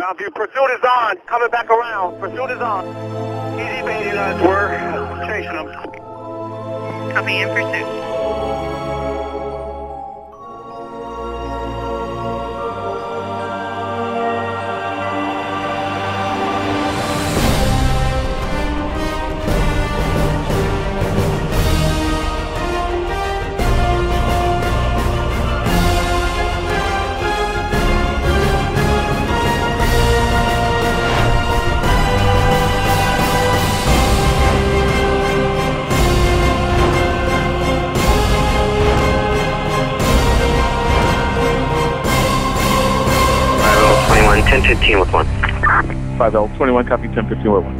Copy. Pursuit is on. Coming back around. Pursuit is on. Easy baby lads. We're chasing them. Copy in pursuit. Five L twenty one ten fifteen with one. 5L 21, copy 1015 with 1.